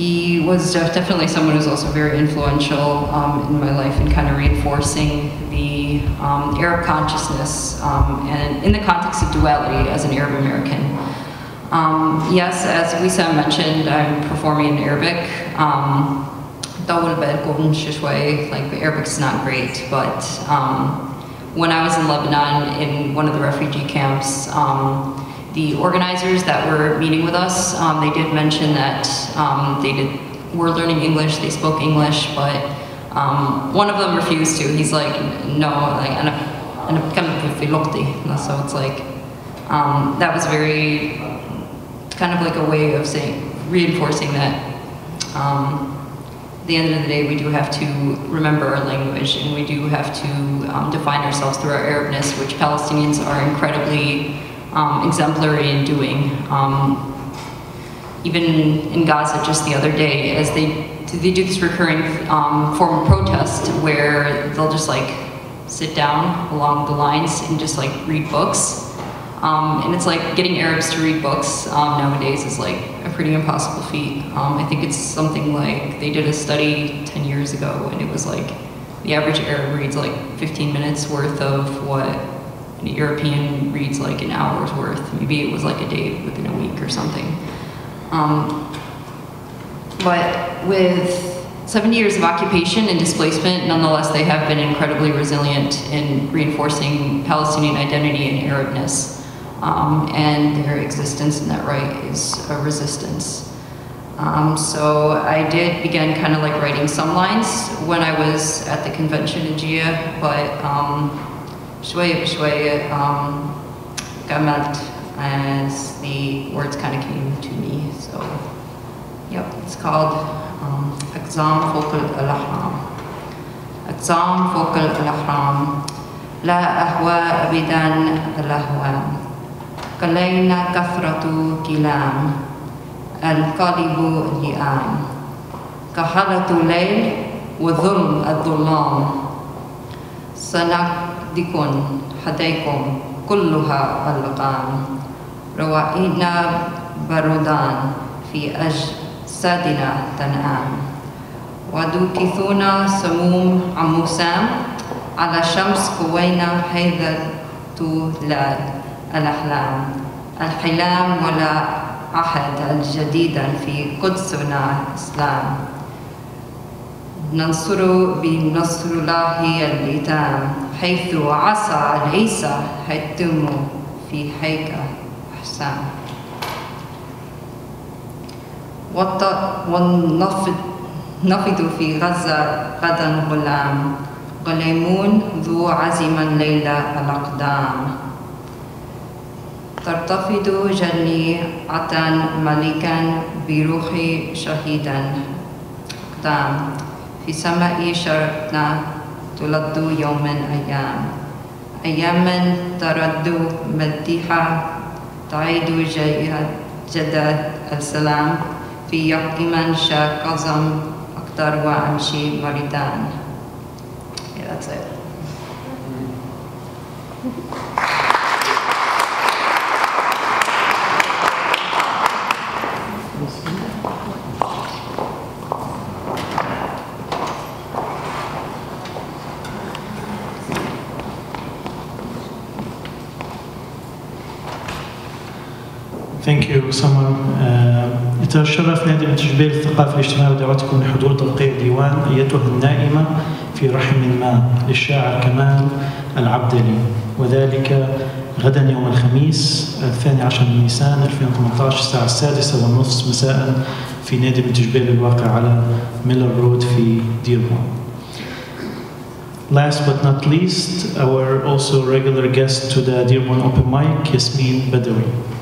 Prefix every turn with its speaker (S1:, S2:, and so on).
S1: he was definitely someone who's also very influential um, in my life and kind of reinforcing the um, Arab consciousness um, and in the context of duality as an Arab American. Um, yes, as Lisa mentioned, I'm performing in Arabic. Um, like the Arabic's not great, but um, when I was in Lebanon in one of the refugee camps, um, the organizers that were meeting with us, um, they did mention that um, they did were learning English, they spoke English, but um, one of them refused to. He's like, no, and I'm kind of So it's like, um, that was very kind of like a way of saying, reinforcing that um, at the end of the day, we do have to remember our language and we do have to um, define ourselves through our Arabness, which Palestinians are incredibly um, exemplary in doing. Um, even in Gaza just the other day, as they they do this recurring um, form of protest where they'll just like sit down along the lines and just like read books. Um, and it's like getting Arabs to read books um, nowadays is like a pretty impossible feat. Um, I think it's something like they did a study 10 years ago and it was like the average Arab reads like 15 minutes worth of what an European reads like an hour's worth. Maybe it was like a day within a week or something. Um, but with 70 years of occupation and displacement, nonetheless, they have been incredibly resilient in reinforcing Palestinian identity and Arabness. Um, and their existence in that right is a resistance. Um, so I did begin kind of like writing some lines when I was at the convention in Gia, but um, شوية بشوية um, كملت as the words kind of came to me. So, yep, it's called um, أقزام فوق الأحرام. أقزام فوق الأحرام لا أهوى أبدا الأهوام قلينا كثرة كلام القلب اللئام كحلة ليل وظلم الظلام سنقدكم حديكم كلها اللقام روائنا برودان في أجسادنا تنام ودوكثونا سموم عموسام على شمس قوينا حيث تولد الأحلام. الحلام ولا عهد جديدا في قدسنا إسلام ننصر بنصر الله الإتام. حيث عصى عيسى حيتم في حسام ونفض نفض في غزة غدا غلام. غليمون ذو عزما ليلة الأقدام. ترتفض جنيعة ملكا بروحي شهيدا. قدام في سماء شرقنا تلد يوما أيام أياما ترد مديحة تعيد جدد السلام في يقيما شاكظم أقدر وأمشي مريدان Yeah, that's it.
S2: Thank you someone uh, يتشرف نادي منتج بيل الثقافي الاجتماعي ودعوتكم لحضور تلقي الديوان أيتها النائمة في رحم ما للشاعر كمال العبدلي. وذلك غدا يوم الخميس الثاني عشر من نيسان 2018 الساعة السادسة والنصف مساء في نادي منتج بيل الواقع على ميلر رود في ديربون. Last but not least, our also regular guest to the Dearborn Open Mic, Yasmin Badawi.